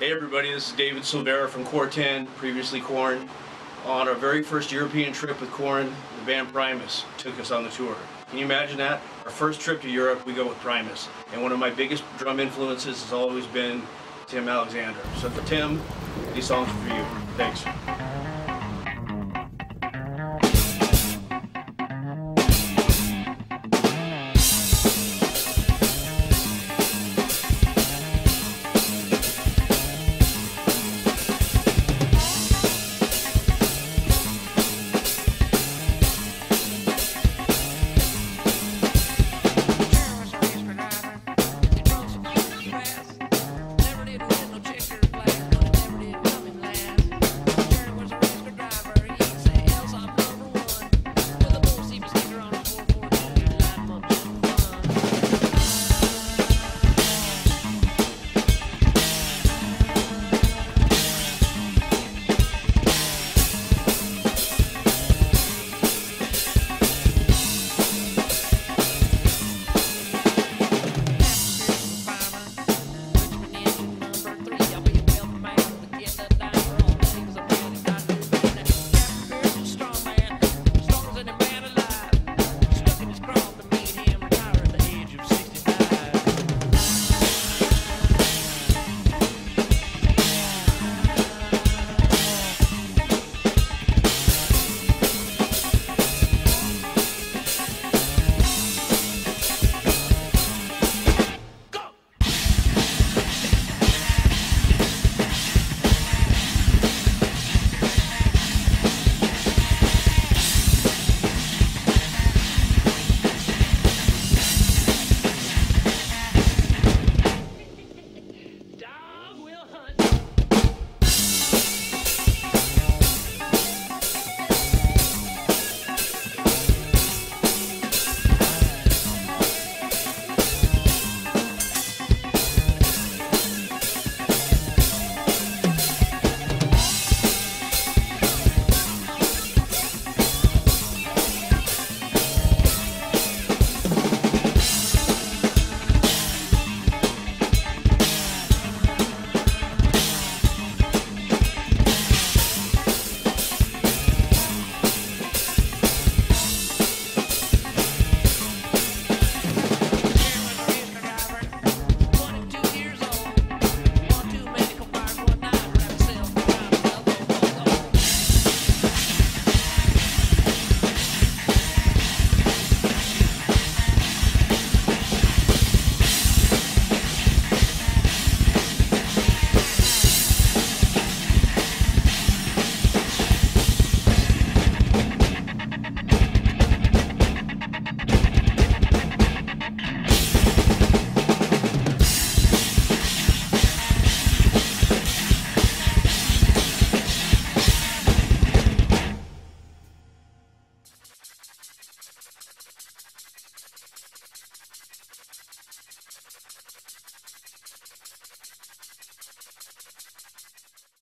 Hey everybody, this is David Silveria from Core 10, previously Korn. On our very first European trip with Korn, the band Primus took us on the tour. Can you imagine that? Our first trip to Europe, we go with Primus. And one of my biggest drum influences has always been Tim Alexander. So for Tim, these songs are for you. Thanks.